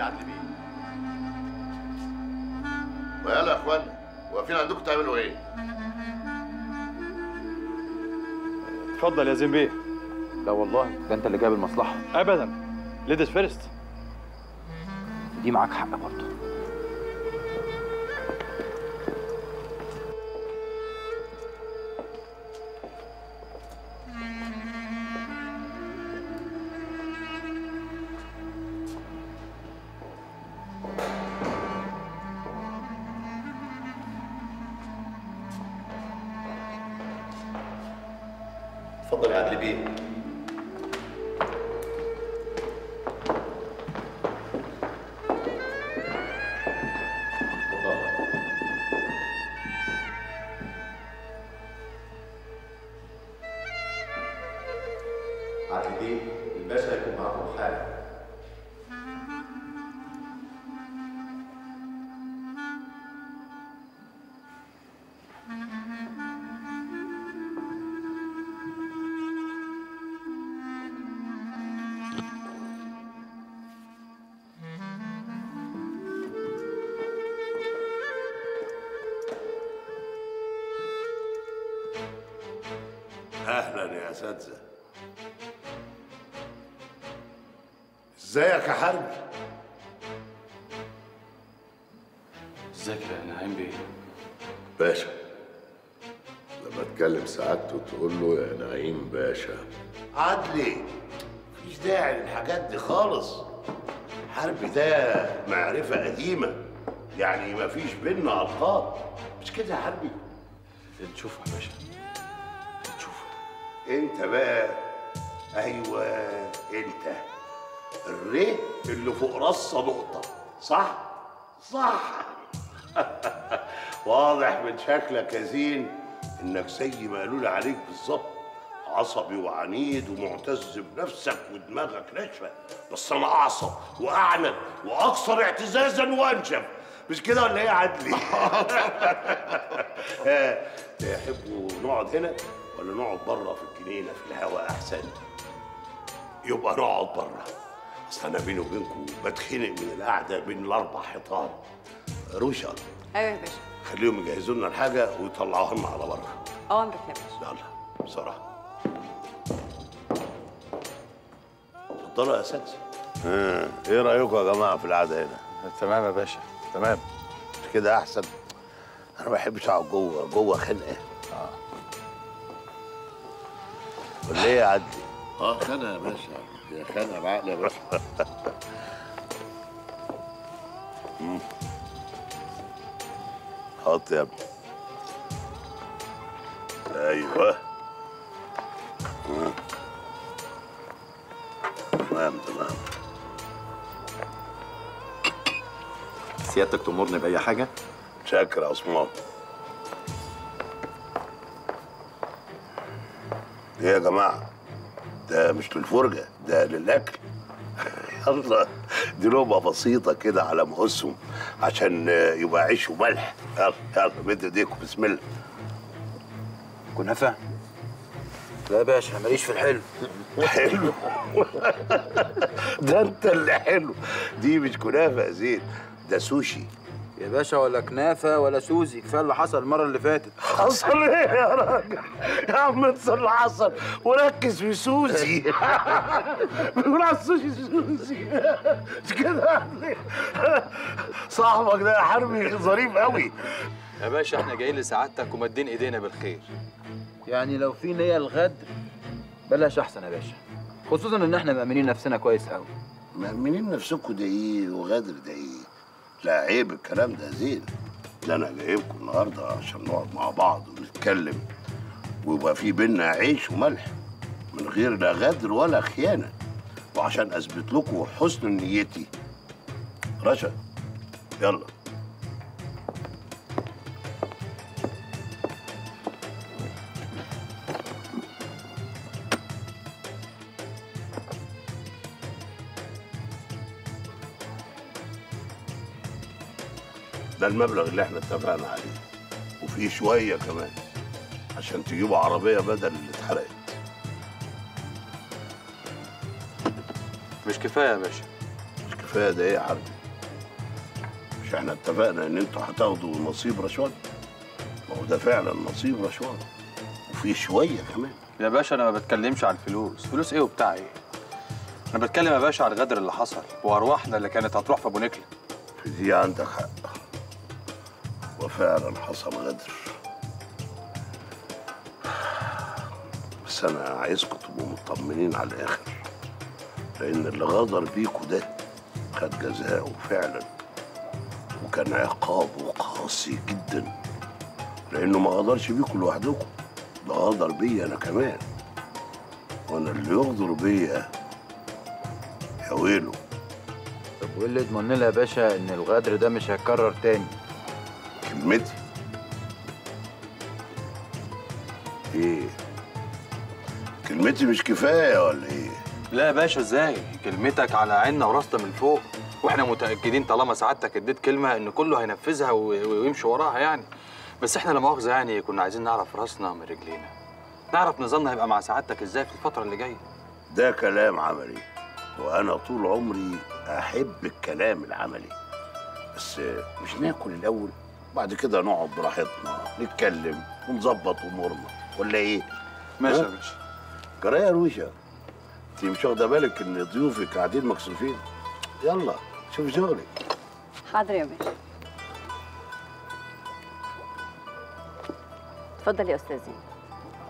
يا عدلي بيه ويلا يا اخوانا واقفين عندكم تعملوا إيه؟ اتفضل يا زين بيه لا والله ده انت اللي جايب المصلحة. ابدا. Ladies first. دي معاك حق برضه. اتفضل يا عدلي أهلا يا اساتذه إزيك يا حربي إزيك يا نعيم بيه؟ باشا. لما تكلم سعادته تقول له يا نعيم باشا. عدلي مفيش داعي للحاجات دي خالص. حربي ده معرفة قديمة يعني مفيش بينا ألقاب. مش كده يا حربي؟ اللي تشوفه يا باشا. انت بقى. أيوه انت. الري اللي فوق راسه نقطة. صح؟ صح. واضح من شكلك يا زين انك زي ما قالوا لي عليك بالظبط. عصبي وعنيد ومعتز بنفسك ودماغك ناشفة. بس أنا اعصب واعنت وأكثر اعتزازا وانشف مش كده ولا إيه يا عدلي؟ تحبوا نقعد هنا؟ ولا نقعد بره في الجنينة في الهواء أحسن؟ يبقى نقعد بره أصل أنا بيني وبينكم بتخنق من القعدة بين الأربع حيطان. روشا. أيوه يا باشا. خليهم يجهزوا لنا الحاجة ويطلعوها لنا على بره اوامرك يا باشا. يلا بسرعة. اتفضلوا يا اساتذه ها، إيه رايكم يا جماعة في القعدة هنا؟ تمام يا باشا تمام. مش كده أحسن؟ أنا ما بحبش أقعد جوه جوه خنقة. يا عدلي؟ آه خانة يا باشا. يا خانة بعقل يا باشا. حط يا ابني. أيوه. تمام تمام. سيادتك تأمرني بأي حاجة؟ شاكر يا عثمان إيه يا جماعة ده مش للفرجه ده للأكل. يلا دي لقمة بسيطة كده على مقاسهم عشان يبقى عيش وملح. يلا يلا مد ايديكم بسم الله. كنافة؟ لا يا باشا ماليش في الحلو. حلو. ده انت اللي حلو. دي مش كنافة يا زين ده سوشي. يا باشا ولا كنافة ولا سوزي. كفاية اللي حصل المرة اللي فاتت. حصل إيه يا راجل؟ يا عم انسى اللي حصل. وركز في سوزي. بيقول على السوشي سوزي. مش كده؟ صاحبك ده يا حربي ظريف قوي يا باشا إحنا جايين لسعادتك ومدين إيدينا بالخير. يعني لو في نية الغدر بلاش أحسن يا باشا. خصوصا إن إحنا مأمنين نفسنا كويس قوي مأمنين نفسكم ده إيه وغادر ده إيه لا عيب الكلام ده زين. ده أنا جايبكم النهارده عشان نقعد مع بعض ونتكلم. ويبقى في بينا عيش وملح من غير لا غدر ولا خيانة. وعشان أثبت لكم حسن نيتي. رشا يلا. ده المبلغ اللي إحنا اتفقنا عليه. وفي شوية كمان عشان تجيبوا عربية بدل اللي اتحرقت. مش كفاية يا باشا. كفاية ده إيه يا حبيبي مش إحنا اتفقنا ان أنتوا هتاخدوا نصيب رشوان؟ ما هو ده فعلا نصيب رشوان. وفي شوية كمان. يا باشا أنا ما بتكلمش عن الفلوس. فلوس إيه وبتاع إيه؟ أنا بتكلم يا باشا على الغدر اللي حصل وأرواحنا اللي كانت هتروح في أبو نكلة. في دي عندك حق. وفعلا حصل غدر. بس أنا عايزكم تبقوا مطمنين على الآخر لأن اللي غدر بيكوا ده خد جزاءه فعلا وكان عقابه قاسي جدا لأنه ما غدرش بيكوا لوحدكم ده غدر بيا أنا كمان. وأنا اللي يغدر بيا يا ويله طب وايه اللي يضمن لنا يا باشا إن الغدر ده مش هيتكرر تاني؟ كلمتي إيه؟ كلمتي مش كفاية ولا إيه؟ لا يا باشا إزاي؟ كلمتك على عيننا وراسنا من فوق وإحنا متأكدين طالما سعادتك اديت كلمة إن كله هينفذها ويمشي وراها يعني. بس إحنا لا مؤاخذة يعني كنا عايزين نعرف راسنا من رجلينا. نعرف نظامنا هيبقى مع سعادتك إزاي في الفترة اللي جاية؟ ده كلام عملي وأنا طول عمري أحب الكلام العملي. بس مش ناكل الأول؟ بعد كده نقعد براحتنا نتكلم ونظبط أمورنا. ولا إيه؟ ماشي يا؟ باشا. جراية يا روشه أنت مش واخدة بالك إن ضيوفك قاعدين مكسوفين؟ يلا شوف شغلك. حاضر يا باشا. اتفضل يا أستاذي.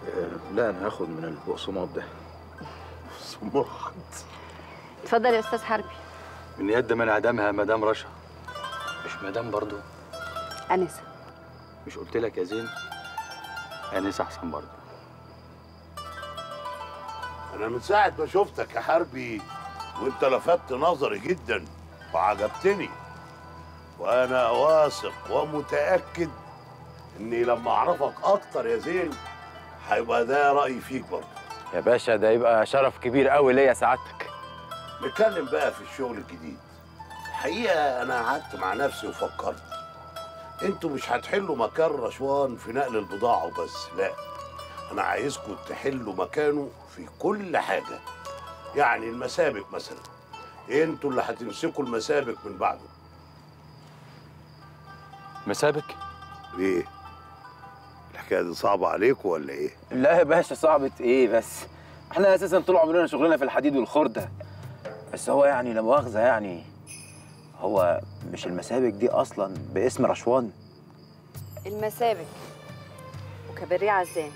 آه، لا أنا هاخد من البقسماط ده. سمحت اتفضل يا أستاذ حربي. من يد من عدمها مدام رشا. مش مدام برضو؟ أنسة. مش قلت لك يا زين؟ أنسة أحسن برضو أنا من ساعة ما شفتك يا حربي وأنت لفتت نظري جدا وعجبتني. وأنا واثق ومتأكد إني لما أعرفك أكتر يا زين هيبقى ده رأيي فيك برضه. يا باشا ده يبقى شرف كبير قوي ليا سعادتك. نتكلم بقى في الشغل الجديد. الحقيقة أنا قعدت مع نفسي وفكرت. أنتوا مش هتحلوا مكان رشوان في نقل البضاعة وبس لا. أنا عايزكم تحلوا مكانه في كل حاجة. يعني المسابك مثلا. أنتوا اللي هتمسكوا المسابك من بعده. مسابك ليه الحكاية دي صعبة عليكم ولا إيه؟ لا يا باشا صعبة إيه بس؟ إحنا أساسا طول عمرنا شغلنا في الحديد والخردة. بس هو يعني لا مؤاخذة يعني. هو مش المسابك دي أصلا باسم رشوان؟ المسابك وكباريه عزام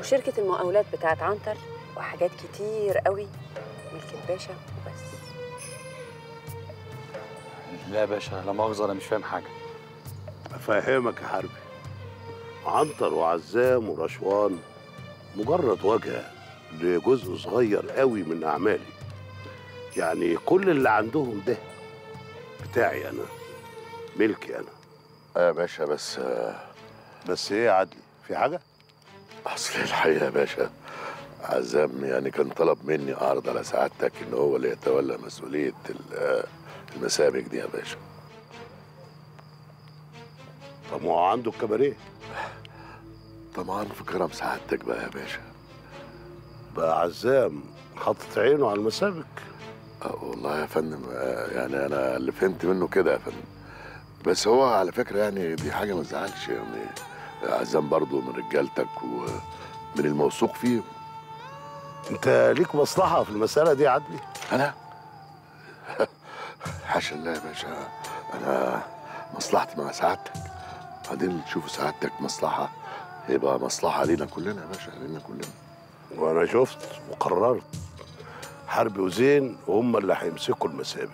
وشركة المقاولات بتاعت عنتر وحاجات كتير قوي ملك الباشا وبس. لا يا باشا لا مؤاخذة أنا مش فاهم حاجة. أفهمك يا حربي. عنتر وعزام ورشوان مجرد واجهة لجزء صغير قوي من أعمالي. يعني كل اللي عندهم ده بتاعي أنا. ملكي أنا. آه يا باشا بس آه، بس إيه يا عدلي في حاجة؟ أصل الحقيقة يا باشا عزام يعني كان طلب مني أعرض على سعادتك إن هو اللي يتولى مسؤولية آه، المسابك دي يا باشا. طب ما هو عنده الكباريه. طبعا في كرم سعادتك بقى يا باشا. بقى عزام حاطط عينه على المسابك آه والله يا فندم آه يعني أنا اللي فهمت منه كده يا فندم. بس هو على فكرة يعني دي حاجة ما تزعلش يعني. عزام برضو من رجالتك ومن الموثوق فيه أنت ليك مصلحة في المسألة دي يا عدلي؟ أنا؟ حاشا الله يا باشا. أنا مصلحتي مع سعادتك. بعدين تشوف سعادتك مصلحة. يبقى مصلحة لينا كلنا يا باشا لينا كلنا. وأنا شفت وقررت حربي وزين هم اللي هيمسكوا المسابق.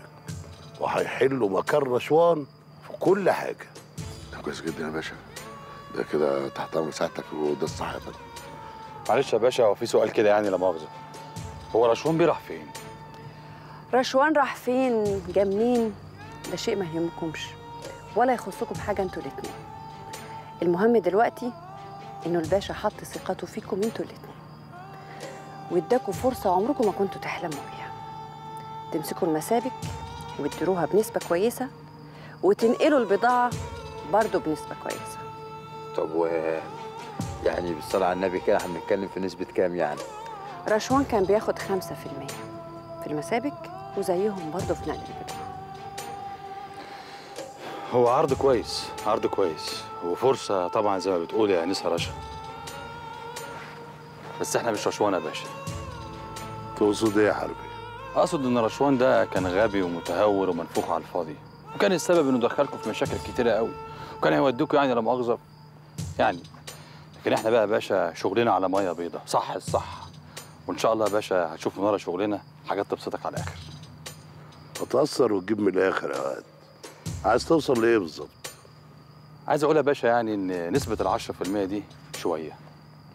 وهيحلوا مكان رشوان في كل حاجة. ده كويس جدا يا باشا. ده كده تحت أمر سعادتك وده الصح يا فندم معلش يا باشا هو في سؤال كده يعني لا مؤاخذة. هو رشوان بيه راح فين؟ رشوان راح فين؟ جا منين ده شيء ما يهمكمش ولا يخصكم حاجة أنتوا الاتنين. المهم دلوقتي إنه الباشا حط ثقته فيكم أنتوا الاتنين. واداكوا فرصة عمركم ما كنتوا تحلموا بيها. تمسكوا المسابك وتديروها بنسبة كويسة وتنقلوا البضاعة برضه بنسبة كويسة. طب و يعني بالصلاة على النبي كده إحنا بنتكلم في نسبة كام يعني؟ رشوان كان بياخد خمسة في المية في المسابك وزيهم برضه في نقل البضاعة. هو عرض كويس عرض كويس وفرصة طبعا زي ما بتقول يا أنسة رشا بس إحنا مش رشوان يا باشا. تقصد إيه يا حربي؟ أقصد إن رشوان ده كان غبي ومتهور ومنفوخ على الفاضي وكان السبب إنه دخلكم في مشاكل كتيرة قوي وكان هيودوكوا يعني لا مؤاخذة. يعني لكن إحنا بقى يا باشا شغلنا على مية بيضاء صح الصح وإن شاء الله يا باشا هتشوف من ورا شغلنا حاجات تبسطك على الآخر. هتأثر وتجيب من الآخر يا واد. عايز توصل لإيه بالظبط؟ عايز أقول يا باشا يعني إن نسبة ال 10% دي شوية.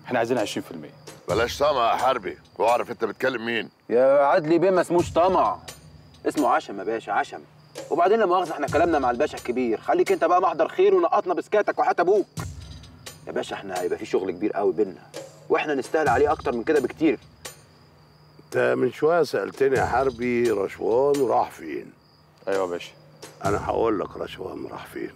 إحنا عايزين 20% بلاش طمع يا حربي. واعرف انت بتكلم مين. يا عدلي بيه ما اسموش طمع. اسمه عشم يا باشا عشم. وبعدين لا مؤاخذه إحنا كلامنا مع الباشا الكبير خليك انت بقى محضر خير ونقطنا بسكاتك وحتى أبوك. يا باشا إحنا هيبقى في شغل كبير قوي بينا وإحنا نستاهل عليه أكتر من كده بكتير. أنت من شوية سألتني يا حربي رشوان راح فين؟ أيوه يا باشا. أنا هقول لك رشوان راح فين